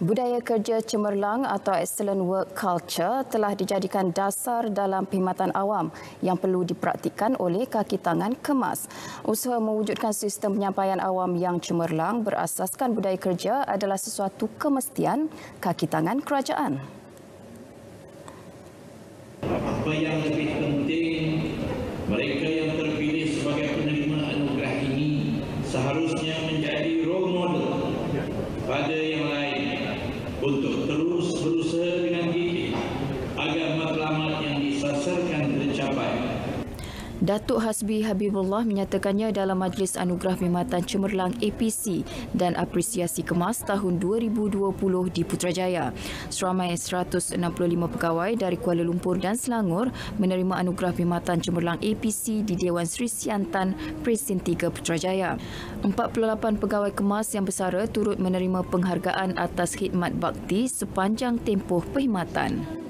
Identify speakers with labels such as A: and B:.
A: Budaya kerja cemerlang atau excellent work culture telah dijadikan dasar dalam perkhidmatan awam yang perlu dipraktikkan oleh kaki tangan kemas. Usaha mewujudkan sistem penyampaian awam yang cemerlang berasaskan budaya kerja adalah sesuatu kemestian kaki tangan kerajaan.
B: Apa yang lebih penting, mereka yang terpilih sebagai penerima anugerah ini seharusnya menjadi role model pada yang untuk terus berusaha
A: Datuk Hasbi Habibullah menyatakannya dalam Majlis Anugerah Perkhidmatan Cemerlang APC dan Apresiasi Kemas tahun 2020 di Putrajaya. Seramai 165 pegawai dari Kuala Lumpur dan Selangor menerima Anugerah Perkhidmatan Cemerlang APC di Dewan Sri Siantan Presin 3 Putrajaya. 48 pegawai kemas yang bersara turut menerima penghargaan atas khidmat bakti sepanjang tempoh perkhidmatan.